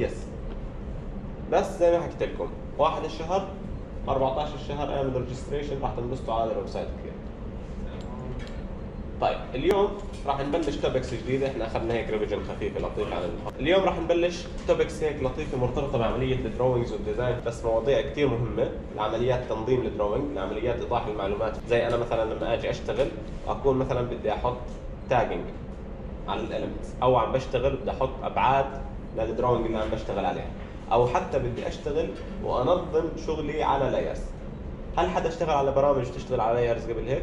Yes. بس زي ما حكيت لكم واحد الشهر 14 الشهر اعمل registration راح تنبسطوا على ال website كثير. طيب اليوم راح نبلش topics جديدة إحنا أخذنا هيك revision خفيفة لطيفة عن المحاضره اليوم راح نبلش topics هيك لطيفة مرتبطة بعملية ال drawings وال design بس مواضيع كثير مهمة. لعمليات تنظيم ال drawing لعمليات إيضاح المعلومات. زي أنا مثلا لما أجي أشتغل أكون مثلا بدي أحط tagging على ال elements أو عم بشتغل بدي أحط أبعاد لل drawing اللي عم بشتغل عليها أو حتى بدي أشتغل وأنظم شغلي على layers هل حدا اشتغل على برامج تشتغل على layers قبل هيك؟